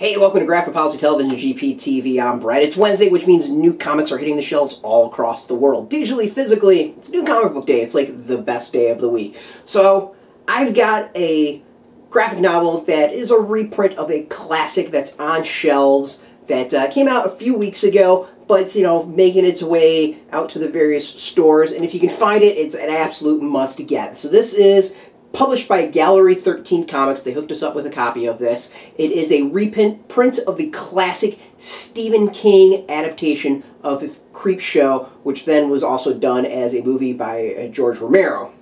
Hey, welcome to Graphic Policy Television GPTV. I'm Brett. It's Wednesday, which means new comics are hitting the shelves all across the world. Digitally, physically, it's new comic book day. It's like the best day of the week. So, I've got a graphic novel that is a reprint of a classic that's on shelves that uh, came out a few weeks ago, but you know, making its way out to the various stores. And if you can find it, it's an absolute must get. So this is published by Gallery 13 Comics. They hooked us up with a copy of this. It is a reprint print of the classic Stephen King adaptation of Creepshow, which then was also done as a movie by uh, George Romero.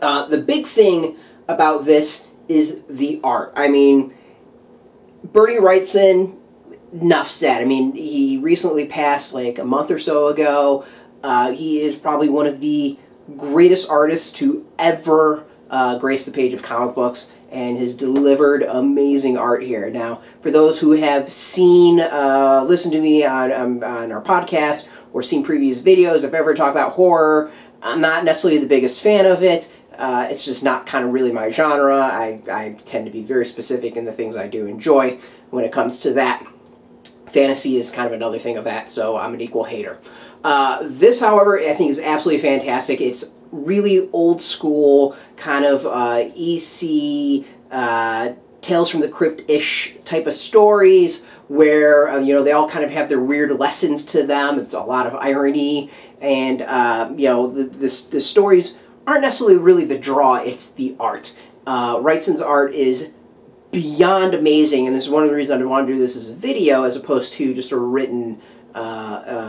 Uh, the big thing about this is the art. I mean, Bernie Wrightson, enough said. I mean, he recently passed like a month or so ago. Uh, he is probably one of the greatest artists to ever uh, grace the page of comic books and has delivered amazing art here. Now, for those who have seen, uh, listened to me on, um, on our podcast or seen previous videos, if I ever talk about horror, I'm not necessarily the biggest fan of it. Uh, it's just not kind of really my genre. I, I tend to be very specific in the things I do enjoy when it comes to that. Fantasy is kind of another thing of that, so I'm an equal hater. Uh, this, however, I think is absolutely fantastic. It's really old school, kind of uh, EC, uh, Tales from the Crypt-ish type of stories where, uh, you know, they all kind of have their weird lessons to them. It's a lot of irony, and, uh, you know, the, the, the stories aren't necessarily really the draw, it's the art. Uh, Wrightson's art is beyond amazing, and this is one of the reasons I want to do this as a video as opposed to just a written uh,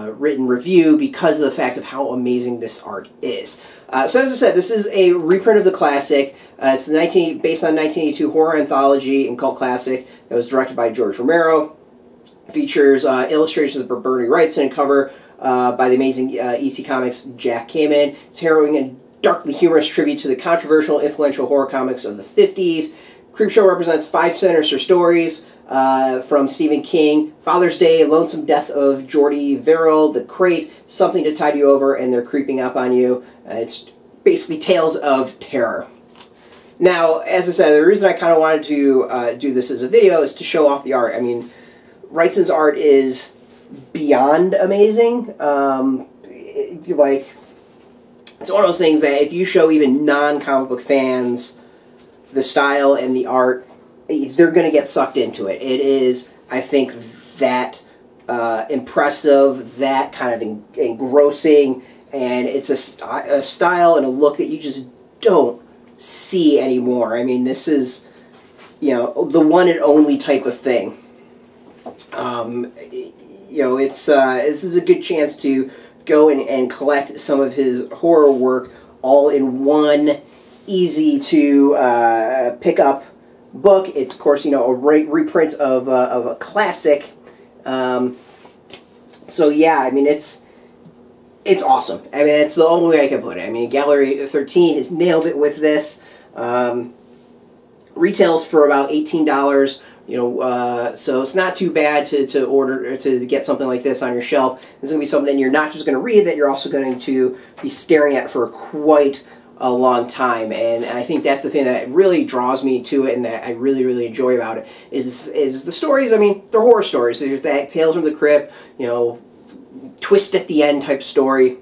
uh, written review because of the fact of how amazing this art is. Uh, so as I said, this is a reprint of the classic. Uh, it's 19, based on 1982 horror anthology and cult classic that was directed by George Romero. Features uh, illustrations of Bernie Wrightson cover by the amazing EC Comics Jack Kamen. It's harrowing and darkly humorous tribute to the controversial, influential horror comics of the 50s. Creepshow represents five sinister stories uh, from Stephen King. Father's Day, Lonesome Death of Jordy Verrill, The Crate, Something to Tide You Over, and They're Creeping Up on You. Uh, it's basically tales of terror. Now, as I said, the reason I kind of wanted to uh, do this as a video is to show off the art. I mean, Wrightson's art is beyond amazing. Um, it, like, it's one of those things that if you show even non-comic book fans the style and the art, they're going to get sucked into it. It is, I think, that uh, impressive, that kind of en engrossing, and it's a, a style and a look that you just don't see anymore. I mean, this is, you know, the one and only type of thing. Um, you know, it's uh, this is a good chance to go and, and collect some of his horror work all in one easy to uh, pick up book. It's, of course, you know, a re reprint of, uh, of a classic. Um, so, yeah, I mean, it's it's awesome. I mean, it's the only way I can put it. I mean, Gallery 13 has nailed it with this. Um, retails for about $18 you know, uh, so it's not too bad to, to order to get something like this on your shelf. It's going to be something you're not just going to read, that you're also going to be staring at for quite a long time and, I think that's the thing that really draws me to it and that I really really enjoy about it is is the stories. I mean they're horror stories. There's that Tales from the Crypt you know twist at the end type story.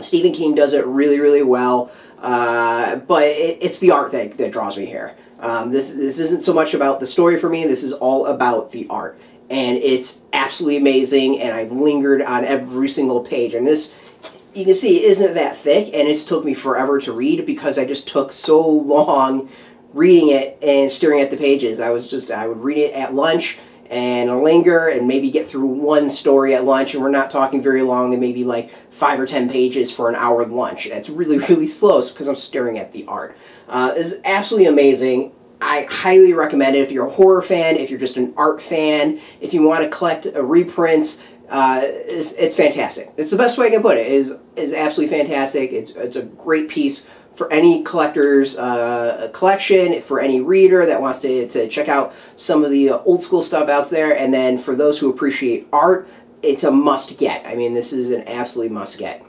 Stephen King does it really really well uh, but it, it's the art that, that draws me here. Um, this this isn't so much about the story for me. This is all about the art and it's absolutely amazing and I lingered on every single page. And this you can see it isn't that thick and it's took me forever to read because I just took so long reading it and staring at the pages. I was just, I would read it at lunch and linger and maybe get through one story at lunch and we're not talking very long and maybe like five or ten pages for an hour lunch. That's really, really slow because I'm staring at the art. Uh, it's absolutely amazing. I highly recommend it if you're a horror fan, if you're just an art fan, if you want to collect reprints, uh, it's, it's fantastic. It's the best way I can put it. it is is absolutely fantastic. It's it's a great piece for any collector's uh, collection, for any reader that wants to, to check out some of the old school stuff out there, and then for those who appreciate art, it's a must get. I mean, this is an absolutely must get.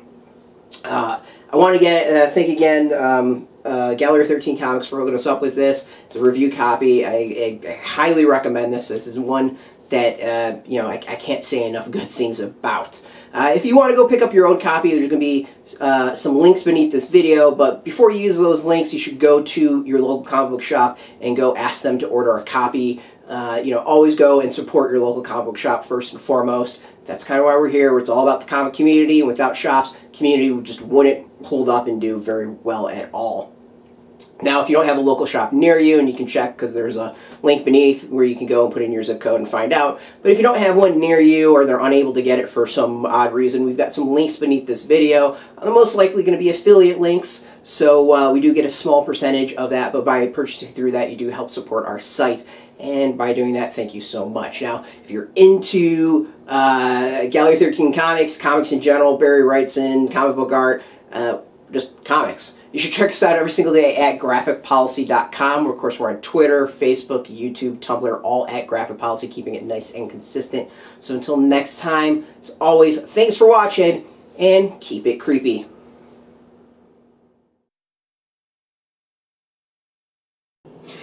Uh, I want to get uh, thank again um, uh, Gallery 13 Comics for hooking us up with this. It's a review copy. I, I, I highly recommend this. This is one that uh, you know I, I, can't say enough good things about. Uh, if you want to go pick up your own copy, there's going to be uh, some links beneath this video, but before you use those links, you should go to your local comic book shop and go ask them to order a copy. Uh, you know, always go and support your local comic book shop first and foremost. That's kind of why we're here. It's all about the comic community, and without shops, community just wouldn't hold up and do very well at all. Now, if you don't have a local shop near you, and you can check because there's a link beneath where you can go and put in your zip code and find out. But if you don't have one near you or they're unable to get it for some odd reason, we've got some links beneath this video. They're most likely going to be affiliate links, so uh, we do get a small percentage of that, but by purchasing through that, you do help support our site. And by doing that, thank you so much. Now, if you're into uh, Gallery 13 comics, comics in general, Bernie Wrightson, comic book art, uh, just comics. You should check us out every single day at graphicpolicy.com. Of course, we're on Twitter, Facebook, YouTube, Tumblr, all at Graphic Policy, keeping it nice and consistent. So until next time, as always, thanks for watching, and keep it creepy.